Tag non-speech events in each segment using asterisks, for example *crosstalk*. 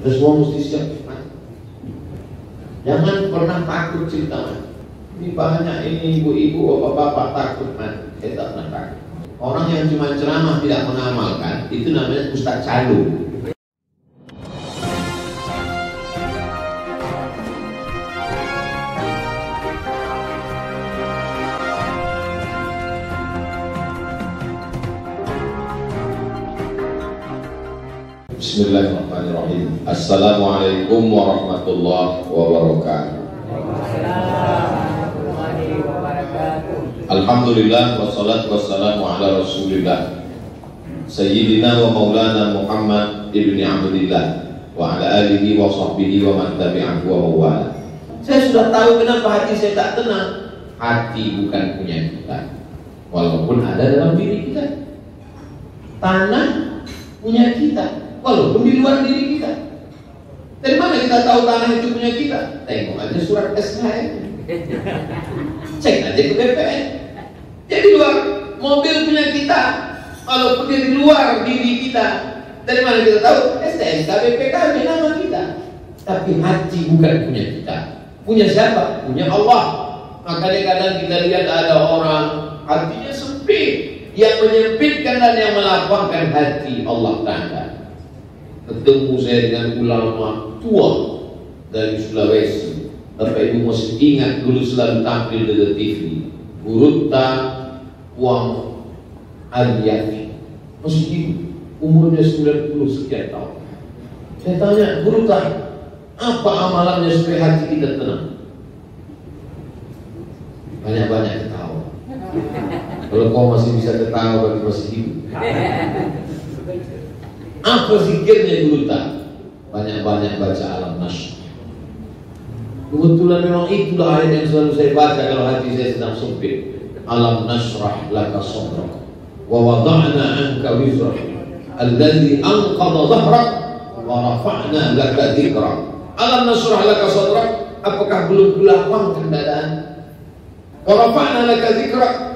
Kita semua mesti siap. Jangan pernah takut cerita mati. Ini banyak ini ibu-ibu, bapak-bapak takut. Saya tak pernah takut. Orang yang cuma ceramah tidak mengamalkan, itu namanya ustaz calo. Bismillahirrahmanirrahim. Assalamualaikum warahmatullahi wabarakatuh. Alhamdulillah wassalatu wassalamu ala Rasulillah Sayyidina wa maulana Muhammad ibni Abdullah wa ala alihi wa sahbihi wa man tabi'ahu wa mawala. Saya sudah tahu kenapa hati saya tak tenang. Hati bukan punya kita. Walaupun ada dalam diri kita. Tanah punya kita walaupun di luar diri kita. Dari mana kita tahu tanah itu punya kita? Tengok aja surat SKM. Cek aja ke BPN. Jadi luar mobil punya kita, walaupun di luar diri kita. Dari mana kita tahu? STNK BPKB nama kita. Tapi hati bukan punya kita. Punya siapa? Punya Allah. Makanya kadang kita lihat ada orang hatinya sempit, yang menyempitkan dan yang melapangkan hati Allah Ta'ala ketemu saya dengan ulama tua dari Sulawesi. Bapak Ibu masih ingat dulu selalu tampil di TV. Buruta Wang Aliyati masih hidup. Umurnya 90 sekian tahun. Saya tanya Buruta apa amalannya supaya hati kita tenang? Banyak-banyak ketawa. Kalau kau masih bisa ketawa berarti masih hidup apa zikirnya dulu tak? Banyak-banyak baca alam nas. Kebetulan memang itulah ayat yang selalu saya baca kalau hati saya sedang sempit. Alam nasrah laka sadrak wa wada'na anka wizrak alladhi anqadha dhahrak wa rafa'na laka dhikrak. Alam nasrah laka sadrak apakah belum kulapangkan dadamu? Wa rafa'na laka dhikrak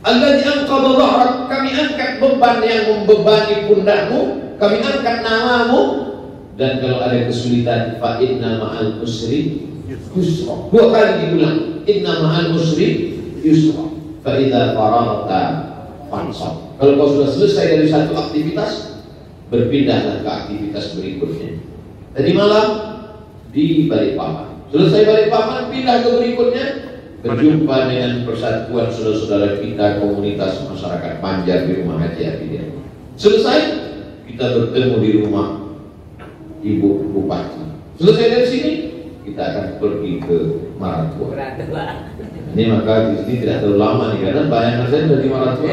Alladzi anqadha dhahrak, kami angkat beban yang membebani pundakmu, kami angkat namamu dan kalau ada kesulitan fa inna ma'al usri yusra. Dua kali diulang, inna ma'al usri yusra. Fa idza faraghta fansab. Kalau kau sudah selesai dari satu aktivitas, berpindahlah ke aktivitas berikutnya. Tadi malam di Balikpapan. Selesai Balikpapan pindah ke berikutnya, berjumpa dengan persatuan saudara-saudara kita komunitas masyarakat Banjar di rumah Haji Abidia. Selesai kita bertemu di rumah Ibu Bupati. Selesai dari sini kita akan pergi ke Maratua. Ini maka di sini tidak terlalu lama nih karena banyak saya dari Maratua.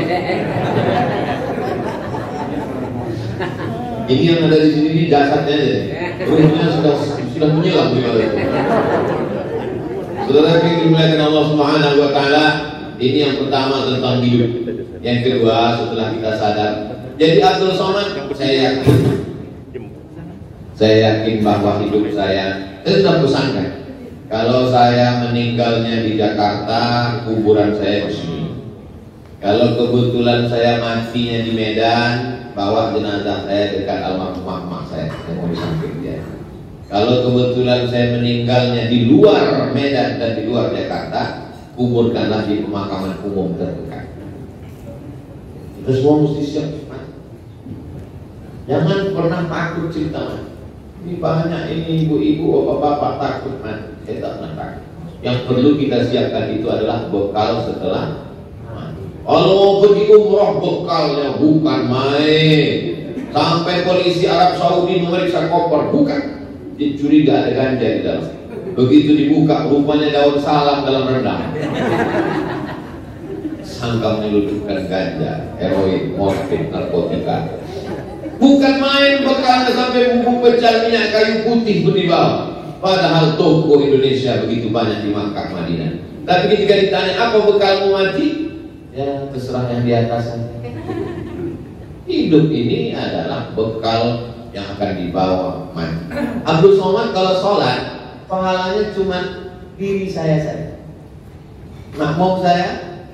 Ini yang ada di sini ini jasadnya aja. Rumahnya sudah sudah menyelam di Maratua. Saudara yang dimuliakan Allah Subhanahu wa taala, ini yang pertama tentang hidup. Yang kedua setelah kita sadar. Jadi Abdul Somad saya yakin saya yakin bahwa hidup saya sudah pesankan kalau saya meninggalnya di Jakarta kuburan saya di sini kalau kebetulan saya matinya di Medan bawa jenazah saya dekat almarhum mama saya saya mau di samping dia kalau kebetulan saya meninggalnya di luar Medan dan di luar Jakarta, kuburkanlah di pemakaman umum terdekat. Kita semua mesti siap Jangan pernah takut cerita mati. Ini banyak ini ibu-ibu, bapak-bapak takut mati. Saya pernah takut. Yang perlu kita siapkan itu adalah bekal setelah. Kalau pergi umroh bekalnya bukan main. Sampai polisi Arab Saudi memeriksa koper, bukan dia curiga ada ganja di dalam. Begitu dibuka, rupanya daun salam dalam rendang. Sangka menyelundupkan ganja, heroin, morfin, narkotika. Bukan main bekalnya sampai bubuk pecah minyak kayu putih pun dibawa. Padahal toko Indonesia begitu banyak di Makkah Madinah. Tapi ketika ditanya apa bekalmu mati, ya terserah yang di atas *laughs* Hidup ini adalah bekal yang akan dibawa mandi. Abdul Somad kalau sholat pahalanya cuma diri saya saja. Makmum saya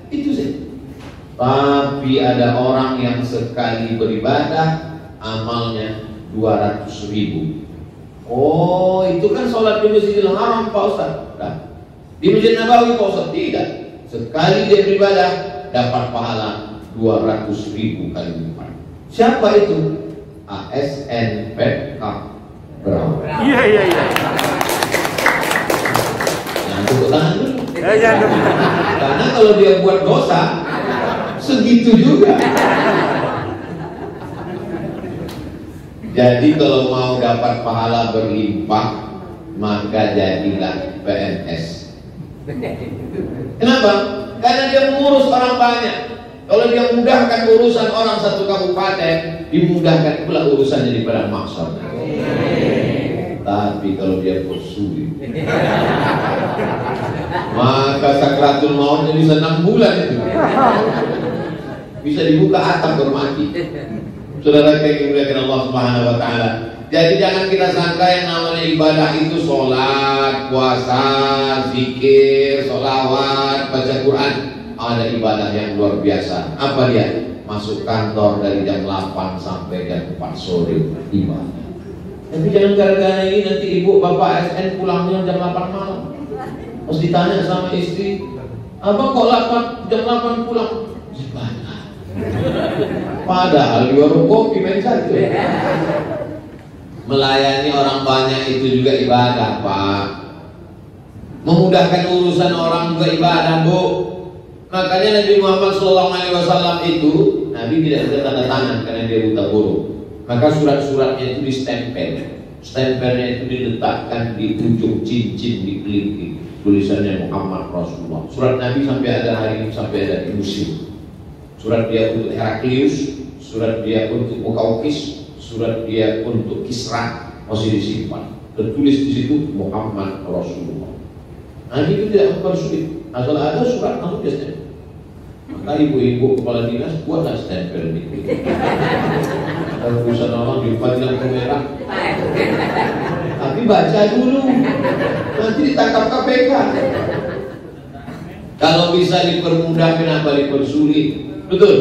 itu sih. Tapi ada orang yang sekali beribadah amalnya 200 ribu Oh itu kan sholat di Masjidil Haram Pak Ustaz nah, Di Masjid Nabawi Pak Ustaz Tidak Sekali dia beribadah dapat pahala 200 ribu kali lipat Siapa itu? ASN Berapa? Iya iya iya. Yang tepuk tangan dulu Ya ya. Karena kalau dia buat dosa Segitu juga Jadi kalau mau dapat pahala berlimpah Maka jadilah PNS Kenapa? Karena dia mengurus orang banyak Kalau dia mudahkan urusan orang satu kabupaten Dimudahkan pula urusannya di padang maksud Tapi kalau dia persulit Maka sakratul mautnya bisa 6 bulan itu Bisa dibuka atap bermati Saudara yang dimuliakan Allah Subhanahu wa taala. Jadi jangan kita sangka yang namanya ibadah itu sholat, puasa, zikir, sholawat, baca Quran. Ada ibadah yang luar biasa. Apa dia? Masuk kantor dari jam 8 sampai jam 4 sore ibadah. Tapi jangan gara-gara ini nanti ibu bapak ASN pulangnya jam 8 malam. Harus ditanya sama istri, Abang kok 8, jam 8 pulang? Ibadah. Padahal di warung kopi satu. Melayani orang banyak itu juga ibadah, Pak. Memudahkan urusan orang juga ibadah, Bu. Makanya Nabi Muhammad SAW itu Nabi tidak bisa tanda tangan karena dia buta huruf. Maka surat-suratnya itu distempel. Stempelnya itu diletakkan di ujung cincin di kelingking. Tulisannya Muhammad Rasulullah. Surat Nabi sampai ada hari ini sampai ada di musim. Surat dia untuk Heraklius, surat dia untuk Mukaukis, surat dia untuk Kisra masih disimpan. Tertulis di situ Muhammad Rasulullah. Nah itu tidak sulit. Asal ada surat dia stempel. Maka ibu-ibu kepala dinas buatlah stempel itu. Kalau bisa orang di dengan kamera. Tapi baca dulu. Nanti ditangkap KPK. Kalau bisa dipermudah kenapa dipersulit? Betul.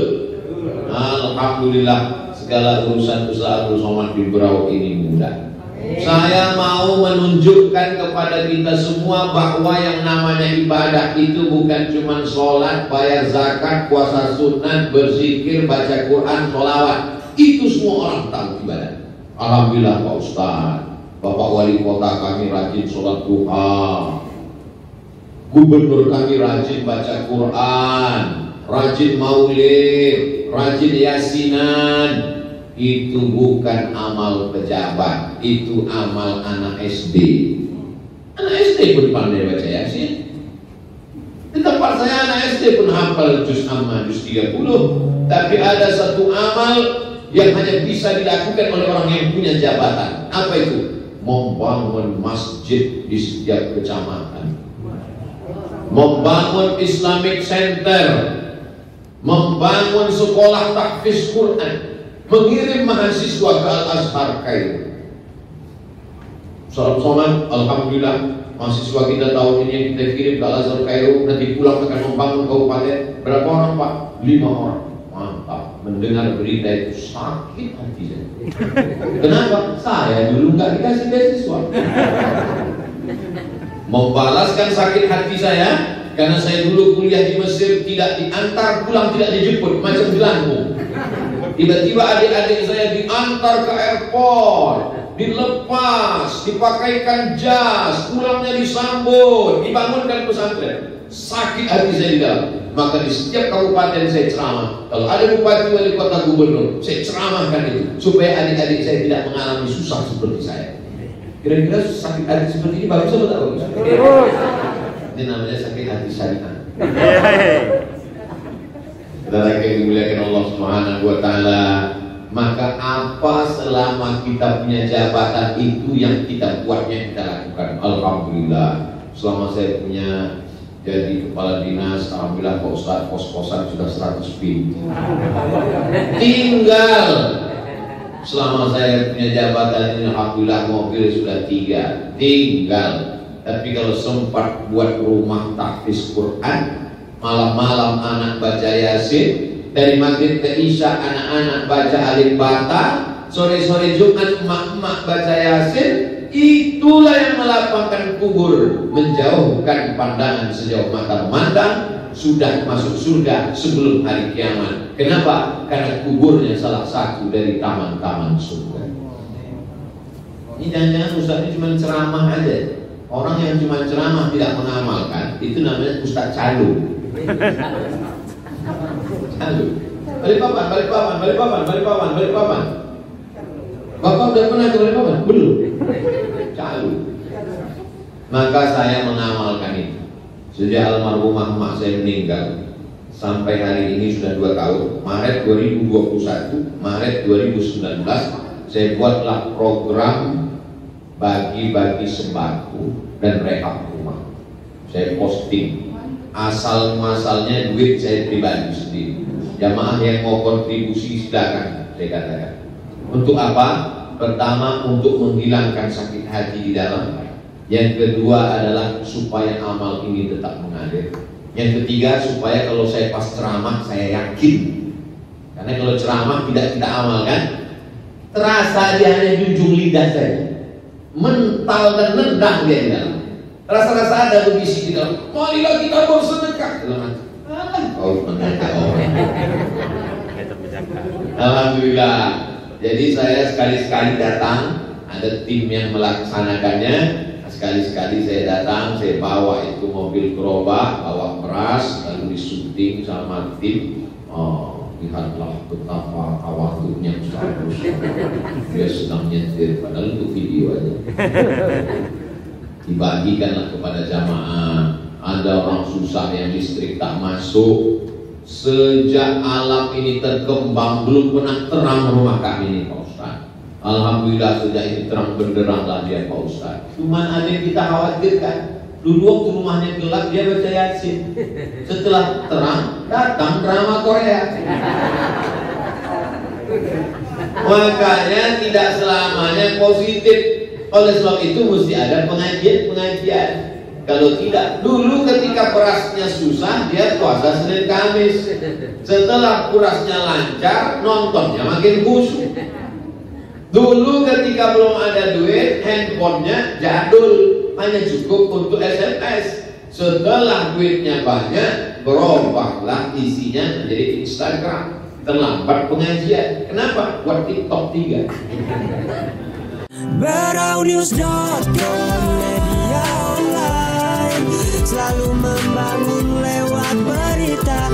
Alhamdulillah segala urusan usaha Somad di Berau ini mudah. Saya mau menunjukkan kepada kita semua bahwa yang namanya ibadah itu bukan cuma sholat, bayar zakat, puasa sunat, berzikir, baca Quran, sholawat. Itu semua orang tahu ibadah. Alhamdulillah Pak Ustaz, Bapak Wali Kota kami rajin sholat duha, Gubernur kami rajin baca Quran, rajin maulid, rajin yasinan. Itu bukan amal pejabat, itu amal anak SD. Anak SD pun pandai baca yasin. Di tempat saya anak SD pun hafal juz amma juz 30. Tapi ada satu amal yang hanya bisa dilakukan oleh orang yang punya jabatan. Apa itu? Membangun masjid di setiap kecamatan membangun Islamic Center, membangun sekolah tahfiz Quran, mengirim mahasiswa ke Al-Azhar Kairo. Salam soman, Alhamdulillah mahasiswa kita tahun ini yang kita kirim ke Al-Azhar Kairo nanti pulang akan membangun kabupaten berapa orang Pak? Lima orang. Mantap. Mendengar berita itu sakit hati saya. Kenapa? Saya dulu nggak dikasih beasiswa membalaskan sakit hati saya karena saya dulu kuliah di Mesir tidak diantar pulang tidak dijemput macam belangku tiba-tiba adik-adik saya diantar ke airport dilepas dipakaikan jas pulangnya disambut dibangunkan pesantren. Sakit hati saya di dalam. Maka di setiap kabupaten saya ceramah. Kalau ada bupati wali kota gubernur saya ceramahkan itu supaya adik-adik saya tidak mengalami susah seperti saya. Kira-kira sakit hati seperti ini bagus atau tak bagus? Ini namanya sakit hati syariah. Saudara yang dimuliakan Allah Subhanahu wa taala, maka apa selama kita punya jabatan itu yang kita buatnya kita lakukan. Alhamdulillah. Selama saya punya jadi kepala dinas, alhamdulillah Pak Ustaz pos-posan sudah 100 pintu. Tinggal Selama saya punya jabatan ini Alhamdulillah mobil sudah tiga Tinggal Tapi kalau sempat buat rumah tahfiz Quran Malam-malam anak baca yasin Dari maghrib ke isya anak-anak baca alim bata sore-sore Jumat emak-emak baca Yasin, itulah yang melapangkan kubur, menjauhkan pandangan sejauh mata memandang, sudah masuk surga sebelum hari kiamat. Kenapa? Karena kuburnya salah satu dari taman-taman surga. Ini jangan-jangan Ustaz ini cuma ceramah aja. Orang yang cuma ceramah tidak mengamalkan, itu namanya Ustaz Calu. Calu. Balik papan, balik papan, balik papan, balik papan, balik papan. Bapak udah pernah ke Balikpapan? Belum. Calu. Maka saya mengamalkan itu. Sejak almarhumah emak saya meninggal sampai hari ini sudah dua tahun. Maret 2021, Maret 2019 saya buatlah program bagi-bagi sembako dan rehab rumah. Saya posting asal muasalnya duit saya pribadi sendiri. Jamaah yang mau kontribusi silakan saya katakan. Untuk apa? Pertama untuk menghilangkan sakit hati di dalam. Yang kedua adalah supaya amal ini tetap mengalir. Yang ketiga supaya kalau saya pas ceramah saya yakin. Karena kalau ceramah tidak kita amalkan, terasa dia hanya junjung lidah saja. Mental dan nendang dia di dalam. Rasa-rasa ada berbisik di dalam. Marilah kita bersedekah. Ah, kau menjaga orang. Alhamdulillah jadi saya sekali-sekali datang, ada tim yang melaksanakannya. Sekali-sekali saya datang, saya bawa itu mobil gerobak, bawa beras, lalu disunting sama tim. Oh, lihatlah betapa tawaduknya Ustaz Dia sedang nyetir, padahal itu video aja. Dibagikanlah kepada jamaah. Ada orang susah yang listrik tak masuk, Sejak alam ini terkembang belum pernah terang rumah kami ini Pak Ustaz. Alhamdulillah sejak ini terang benderanglah dia Pak Ustaz. Cuma ada yang kita khawatirkan. Dulu waktu rumahnya gelap dia baca Yasin. Setelah terang datang drama Korea. Makanya tidak selamanya positif. Oleh sebab itu mesti ada pengajian-pengajian. Kalau tidak, dulu ketika berasnya susah, dia puasa Senin Kamis. Setelah kurasnya lancar, nontonnya makin khusyuk. Dulu ketika belum ada duit, handphonenya jadul, hanya cukup untuk SMS. Setelah duitnya banyak, berubahlah isinya menjadi Instagram. Terlambat pengajian. Kenapa? Buat TikTok 3. Beraunews.com selalu membangun lewat berita